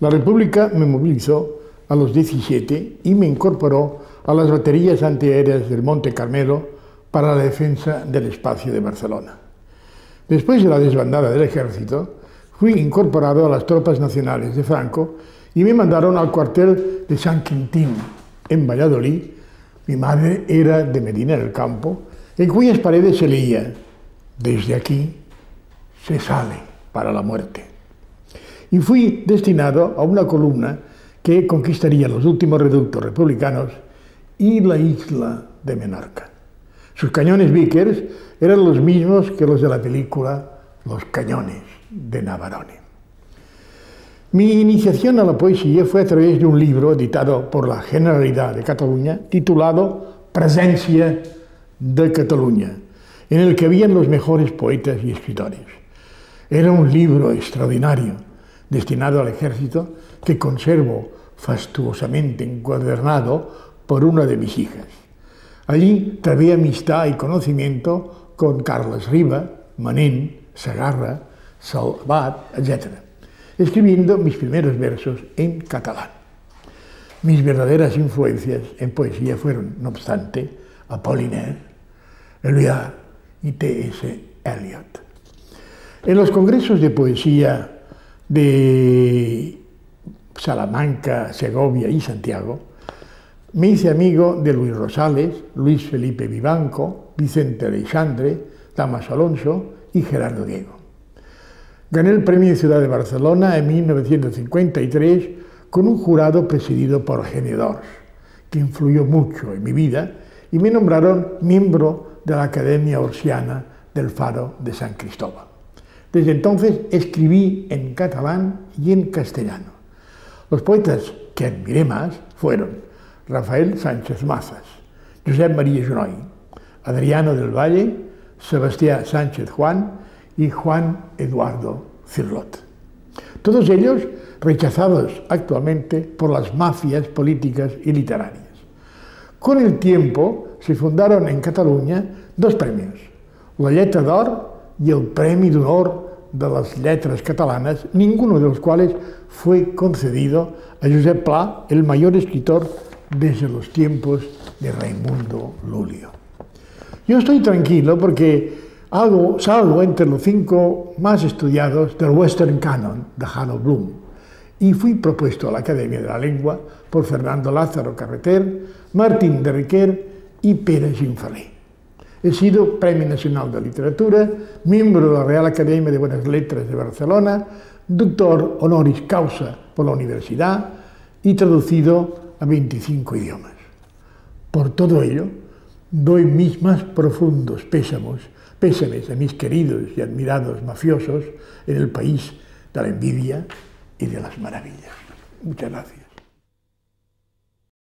La República me movilizó a los 17 y me incorporó a las baterías antiaéreas del Monte Carmelo para la defensa del espacio de Barcelona. Después de la desbandada del ejército, fui incorporado a las tropas nacionales de Franco y me mandaron al cuartel de San Quintín, en Valladolid. Mi madre era de Medina del Campo, en cuyas paredes se leía, desde aquí se sale para la muerte. Y fui destinado a una columna que conquistaría los últimos reductos republicanos y la isla de Menorca. Sus cañones Vickers eran los mismos que los de la película Los cañones de Navarone. Mi iniciación a la poesía fue a través de un libro editado por la Generalidad de Cataluña titulado Presencia de Cataluña, en el que habían los mejores poetas y escritores. Era un libro extraordinario destinado al ejército que conservo fastuosamente encuadernado por una de mis hijas. Allí trabé amistad y conocimiento con Carlos Riba, Manén, Sagarra, Salvat, etc., escribiendo mis primeros versos en catalán. Mis verdaderas influencias en poesía fueron, no obstante, Apollinaire, Éluard y T.S. Eliot. En los congresos de poesía de Salamanca, Segovia y Santiago, me hice amigo de Luis Rosales, Luis Felipe Vivanco, Vicente Alexandre, Damas Alonso y Gerardo Diego. Gané el premio de Ciudad de Barcelona en 1953 con un jurado presidido por Genedors, que influyó mucho en mi vida y me nombraron miembro de la Academia Orsiana del Faro de San Cristóbal. Desde entonces escribí en catalán y en castellano. Los poetas que admiré más fueron Rafael Sánchez Mazas, Josep María Junoy, Adriano del Valle, Sebastián Sánchez Juan y Juan Eduardo Cirlot. Todos ellos rechazados actualmente por las mafias políticas y literarias. Con el tiempo se fundaron en Cataluña dos premios, la Lletra d'Or y el Premio de Honor de las Letras Catalanas, ninguno de los cuales fue concedido a Josep Pla, el mayor escritor desde los tiempos de Raimundo Lulio. Yo estoy tranquilo porque algo, salgo entre los cinco más estudiados del Western Canon de Harold Bloom y fui propuesto a la Academia de la Lengua por Fernando Lázaro Carreter, Martín de Riquer y Pérez Ginfalé. He sido Premio Nacional de Literatura, miembro de la Real Academia de Buenas Letras de Barcelona, doctor honoris causa por la universidad y traducido a 25 idiomas. Por todo ello, doy mis más profundos pésamos, pésames a mis queridos y admirados mafiosos en el país de la envidia y de las maravillas. Muchas gracias.